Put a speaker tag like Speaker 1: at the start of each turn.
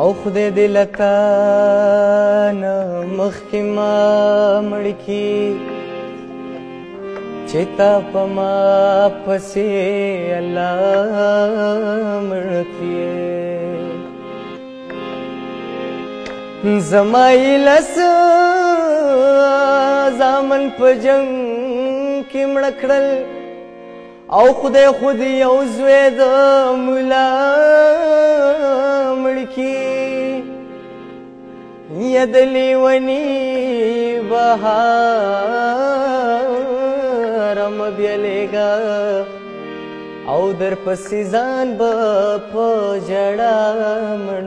Speaker 1: او خدای دې لکان مخکې ما مړکی چتا پما پسې الله مړکی زمایلس زامن په جنگ کې مړکړل او خدای خدای یو زوی د مولا یا دلیونی بهارم بیلګا او در پسې ځان په جړا مړ